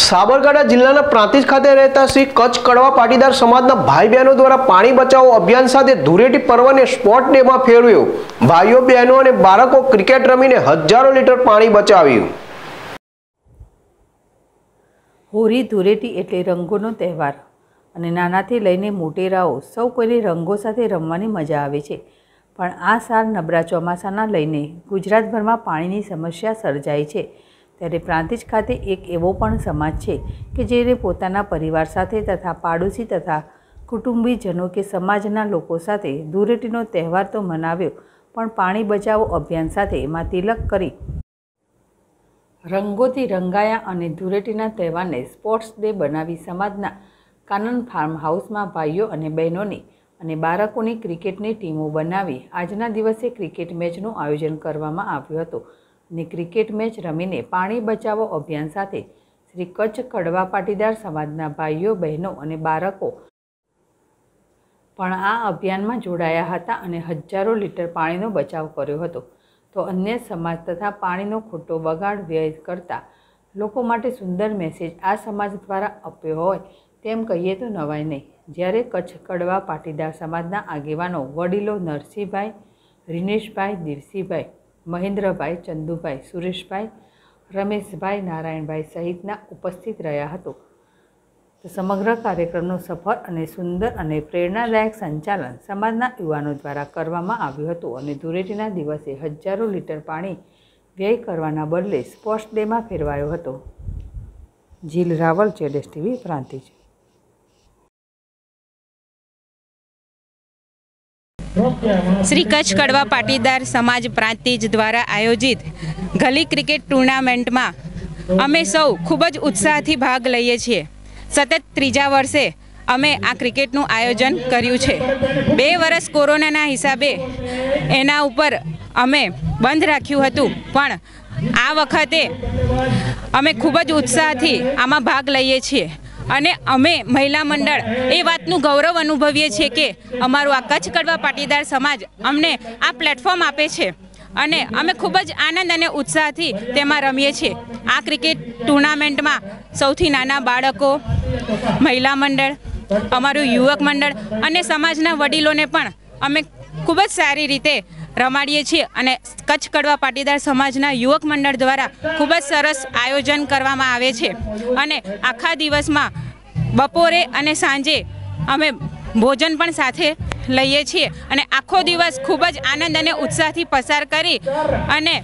સાબરકાંઠા જિલ્લાના પ્રાંતિજ ખાતે રહેતા શ્રી કચ્છ કડવા પાટીદાર સમાજના ભાઈ બહેનો દ્વારા પાણી બચાવો અભિયાન સાથે ધૂળેટી પર્વને સ્પોટ ડેમાં ફેરવ્યો. ભાઈઓ, બહેનો અને બાળકો ક્રિકેટ રમીને હજારો લીટર પાણી બચાવ્યું. હોળી, ધૂળેટી એટલે રંગોનો તહેવાર અને નાનાથી લઈને મોટેરાઓ સૌ કોઈને રંગો સાથે રમવાની મજા આવે છે. પણ આ સાલ નબળા ચોમાસાના લઈને ગુજરાતભરમાં પાણીની સમસ્યા સર્જાઈ છે. ત્યારે પ્રાંતિજ ખાતે એક એવો પણ સમાજ છે કે જેને પોતાના પરિવાર સાથે તથા પાડોશી તથા કુટુંબીજનો કે સમાજના લોકો સાથે ધૂળેટીનો તહેવાર તો મનાવ્યો, પણ પાણી બચાવો અભિયાન સાથે એમાં તિલક કરી રંગોથી રંગાયા અને ધૂળેટીના તહેવારને સ્પોર્ટ્સ ડે બનાવી સમાજના કાનન ફાર્મ હાઉસમાં ભાઈઓ અને બહેનોની અને બાળકોની ક્રિકેટની ટીમો બનાવી આજના દિવસે ક્રિકેટ મેચનું આયોજન કરવામાં આવ્યું હતું. અને ક્રિકેટ મેચ રમીને પાણી બચાવો અભિયાન સાથે શ્રી કચ્છ કડવા પાટીદાર સમાજના ભાઈઓ, બહેનો અને બાળકો પણ આ અભિયાનમાં જોડાયા હતા અને હજારો લીટર પાણીનો બચાવ કર્યો હતો. તો અન્ય સમાજ તથા પાણીનો ખોટો બગાડ વ્યય કરતા લોકો માટે સુંદર મેસેજ આ સમાજ દ્વારા આપ્યો હોય તેમ કહીએ તો નવાય નહીં. જ્યારે કચ્છ કડવા પાટીદાર સમાજના આગેવાનો વડીલો નરસિંહભાઈ, રિનેશભાઈ દિરસીભાઈ મહેન્દ્રભાઈ, ચંદુભાઈ, સુરેશભાઈ, રમેશભાઈ, નારાયણભાઈ સહિતના ઉપસ્થિત રહ્યા હતો. તો સમગ્ર કાર્યક્રમનું સફળ અને સુંદર અને પ્રેરણાદાયક સંચાલન સમાજના યુવાનો દ્વારા કરવામાં આવ્યું હતું અને ધૂળેટીના દિવસે હજારો લીટર પાણી વ્યય કરવાના બદલે સ્પોર્ટ્સ ડેમાં ફેરવાયો હતો. જીલ રાવલ જેડેસ ટીવી, પ્રાંતિજ. શ્રી કચ્છ કડવા પાટીદાર સમાજ પ્રાંતિજ દ્વારા આયોજિત ગલી ક્રિકેટ ટુર્નામેન્ટમાં અમે સૌ ખૂબ જ ઉત્સાહથી ભાગ લઈએ છીએ. સતત ત્રીજા વર્ષે અમે આ ક્રિકેટનું આયોજન કર્યું છે. બે વર્ષ કોરોનાના હિસાબે એના ઉપર અમે બંધ રાખ્યું હતું, પણ આ વખતે અમે ખૂબ જ ઉત્સાહથી આમાં ભાગ લઈએ છીએ. અને અમે મહિલા મંડળ એ વાતનું ગૌરવ અનુભવીએ છીએ કે અમારું આ કચ્છ કડવા પાટીદાર સમાજ અમને આ પ્લેટફોર્મ આપે છે. અને અમે ખૂબ જ આનંદ અને ઉત્સાહથી તેમાં રમીએ છીએ. આ ક્રિકેટ ટુર્નામેન્ટમાં સૌથી નાના બાળકો, મહિલા મંડળ, અમારું યુવક મંડળ અને સમાજના વડીલોને પણ અમે ખૂબ જ સારી રીતે રમાડીએ છીએ અને કચ્છ કડવા પાટીદાર સમાજના યુવક મંડળ દ્વારા ખૂબ જ સરસ આયોજન કરવામાં આવે છે. અને આખા દિવસમાં બપોરે અને સાંજે અમે ભોજન પણ સાથે લઈએ છીએ અને આખો દિવસ ખૂબ જ આનંદ અને ઉત્સાહથી પસાર કરી અને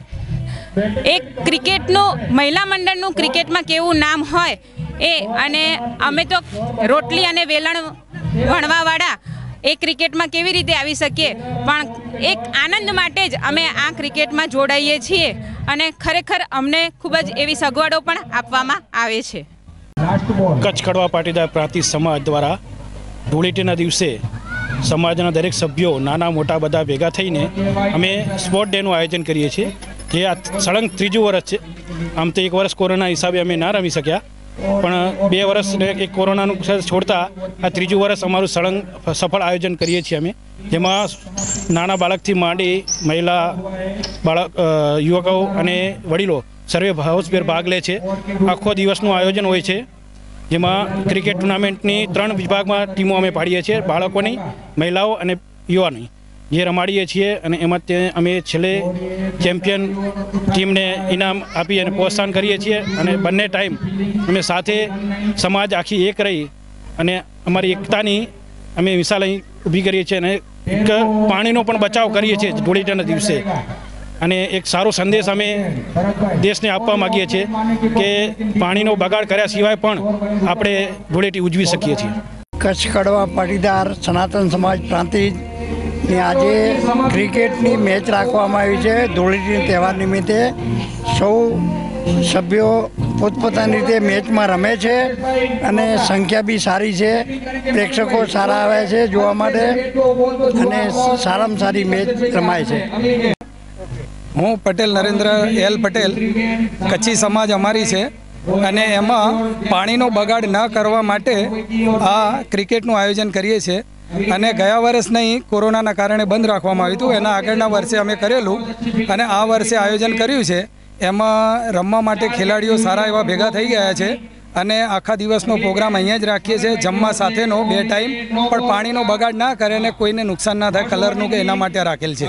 એક ક્રિકેટનું મહિલા મંડળનું ક્રિકેટમાં કેવું નામ હોય એ અને અમે તો રોટલી અને વેલણ ભણવાવાળા એ ક્રિકેટમાં કેવી રીતે આવી શકીએ? પણ એક આનંદ માટે જ અમે આ ક્રિકેટમાં જોડાઈએ છીએ અને ખરેખર અમને ખૂબ જ એવી સગવડો પણ આપવામાં આવે છે. કચ્છ કડવા પાટીદાર પ્રાંતિ સમાજ દ્વારા ધૂળેટીના દિવસે સમાજના દરેક સભ્યો નાના મોટા બધા ભેગા થઈને અમે સ્પોર્ટ ડેનું આયોજન કરીએ છીએ. જે આ સળંગ ત્રીજું વર્ષ છે. આમ તો એક વર્ષ કોરોના હિસાબે અમે ના રમી શક્યા. પણ બે વર્ષ એક કોરોનાનું છોડતા આ ત્રીજું વર્ષ અમારું સળંગ સફળ આયોજન કરીએ છીએ અમે. જેમાં નાના બાળકથી માંડી મહિલા, બાળક યુવકો અને વડીલો સર્વે હાઉસભેર ભાગ લે છે. આખો દિવસનું આયોજન હોય છે. જેમાં ક્રિકેટ ટુર્નામેન્ટની ત્રણ વિભાગમાં ટીમો અમે પાડીએ છીએ, બાળકોની, મહિલાઓ અને યુવાની જે રમાડીએ છીએ અને એમાં તે અમે છેલ્લે ચેમ્પિયન ટીમને ઇનામ આપી અને પ્રોત્સાહન કરીએ છીએ અને બંને ટાઈમ અમે સાથે સમાજ આખી એક રહી અને અમારી એકતાની અમે મિસાલ અહીં ઊભી કરીએ છીએ અને એક પાણીનો પણ બચાવ કરીએ છીએ ધૂળીટાના દિવસે. અને એક સારો સંદેશ અમે દેશને આપવા માગીએ છીએ કે પાણીનો બગાડ કર્યા સિવાય પણ આપણે ધૂળેટી ઉજવી શકીએ છીએ. કચ્છ કડવા પાટીદાર સનાતન સમાજ પ્રાંતિજ ને આજે ક્રિકેટની મેચ રાખવામાં આવી છે. ધૂળેટી તહેવાર નિમિત્તે સૌ સભ્યો પોતપોતાની રીતે મેચમાં રમે છે અને સંખ્યા બી સારી છે. પ્રેક્ષકો સારા આવે છે જોવા માટે અને સારામાં સારી મેચ રમાય છે. હું પટેલ નરેન્દ્ર એલ પટેલ, કચ્છી સમાજ અમારી છે અને એમાં પાણીનો બગાડ ન કરવા માટે આ ક્રિકેટનું આયોજન કરીએ છીએ. અને ગયા વર્ષ નહીં, કોરોનાના કારણે બંધ રાખવામાં આવ્યું હતું. એના આગળના વર્ષે અમે કરેલું અને આ વર્ષે આયોજન કર્યું છે. એમાં રમવા માટે ખેલાડીઓ સારા એવા ભેગા થઈ ગયા છે અને આખા દિવસનો પ્રોગ્રામ અહીંયા જ રાખીએ છીએ. જમવા સાથેનો બે ટાઈમ પણ પાણીનો બગાડ ના કરે અને કોઈને નુકસાન ના થાય, કલરનું કે એના માટે રાખેલ છે.